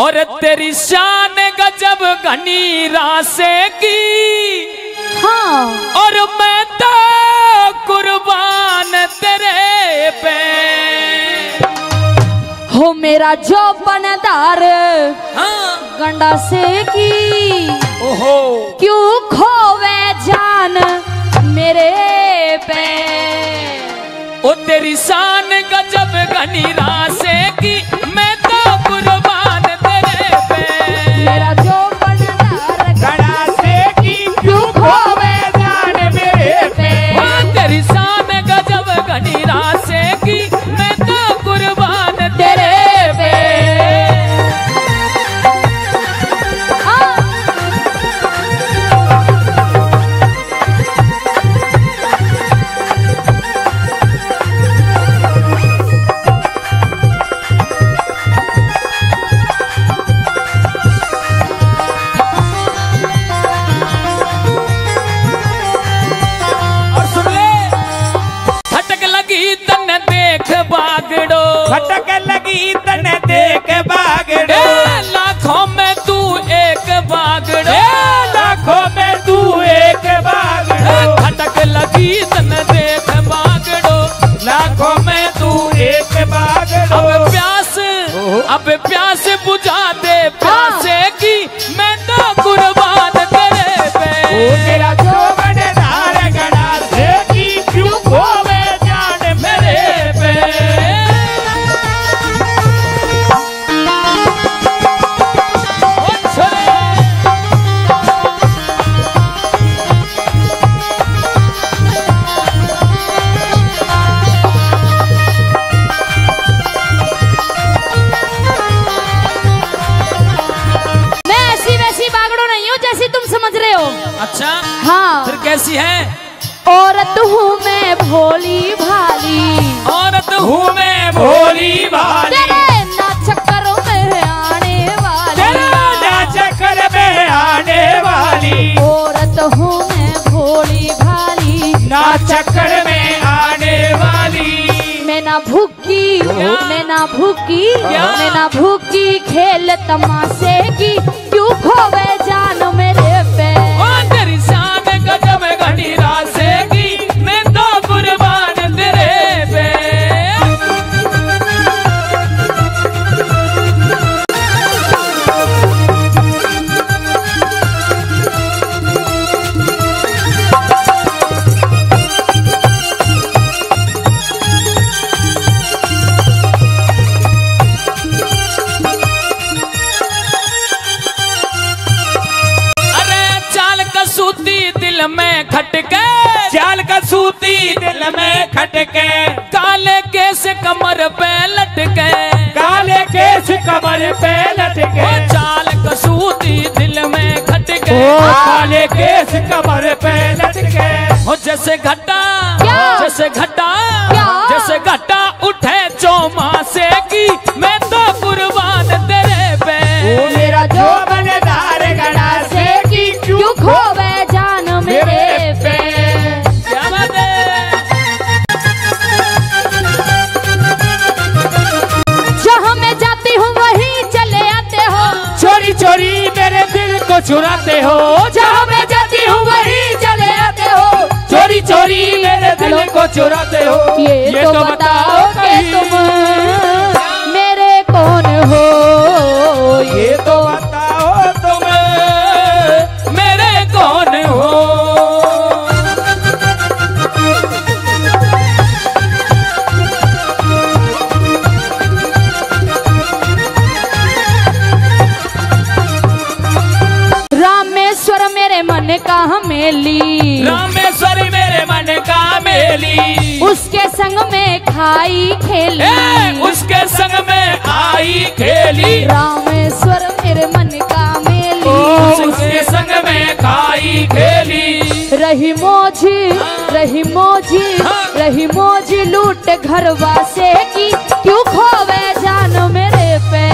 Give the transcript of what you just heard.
और तेरी शान गजब घनी रासे की। हाँ। और मैं तो कुर्बान तेरे पे। हो मेरा जो बनदार हाँ। गंडा से की। ओहो। क्यों खोवे जान मेरे पे? ओ तेरी शान गजब घनी रासे लाखों में तू एक बागड़ो अब प्यास अब प्यास बुझा दे प्यासे की मैं तो कुर्बान तेरे पे। ओ तेरा कैसी है? औरत हूँ मैं भोली भाली। औरत हूँ मैं भोली भाली। ना चक्करों में आने वाली। ना चक्कर में आने वाली। औरत हूँ मैं भोली भाली। ना चक्कर में आने वाली। मैं ना भूखी मैं ना भूखी? मैं ना भूखी खेल तमाशे की। क्यों खोवे दिल में खटके। चाल का सूती दिल में खटके। काले केस कमर पे लटके। काले केस कमर पे लटके। चाल चाल सूती दिल में खटके। काले केस कमर पे लटके। मुझसे जैसे घटा चुराते हो जहाँ मैं जाती हूँ वही चले आते हो। चोरी चोरी मेरे दिल को चुराते हो। ये, तो बताओ कि तुम मन का मेली रामेश्वरी मेरे मन का मेली उसके संग में खाई खेली। उसके संग में आई खेली। रामेश्वर मेरे मन का मेली उसके संग में खाई खेली। रही मोझी हाँ। रही मोझी हाँ। रही मोझी लूट घर वासे की। क्यों खोवे जान मेरे पे?